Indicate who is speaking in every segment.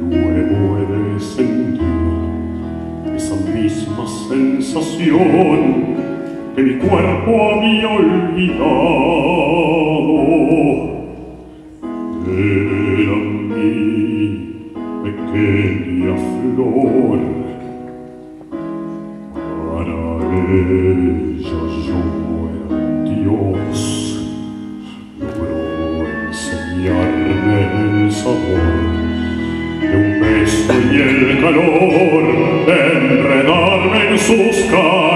Speaker 1: luego he descendido esa misma sensación que mi cuerpo había olvidado. Era mi pequeña flor. Para ella yo era Dios. Logró enseñarme el sabor y el calor enredarme en sus caricias.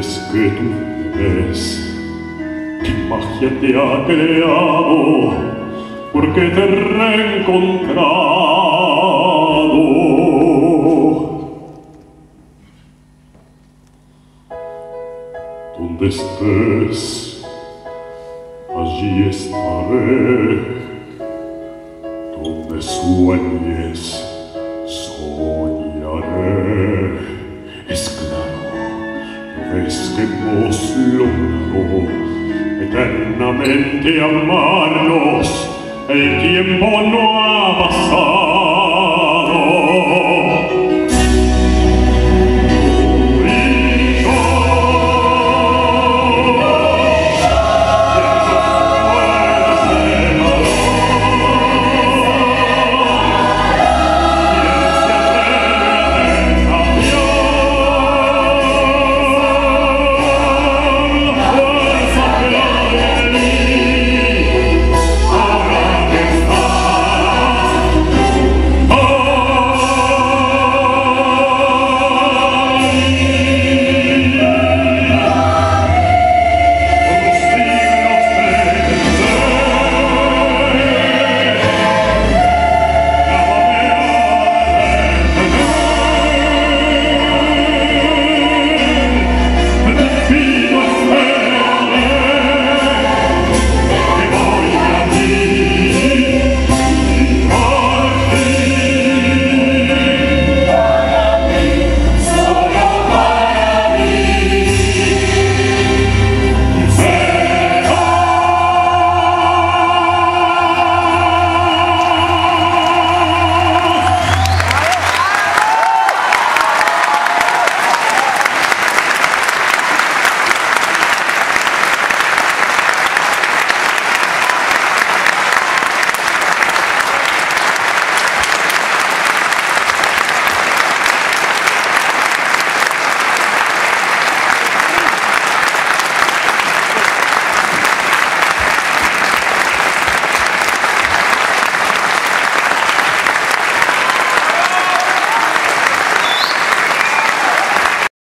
Speaker 1: es que tú eres. ¡Qué magia te ha creado! Porque te he reencontrado. Donde estés, allí estaré. Donde sueñes, soñaré. Es que hemos logrado eternamente amarnos? El tiempo no ha pasado.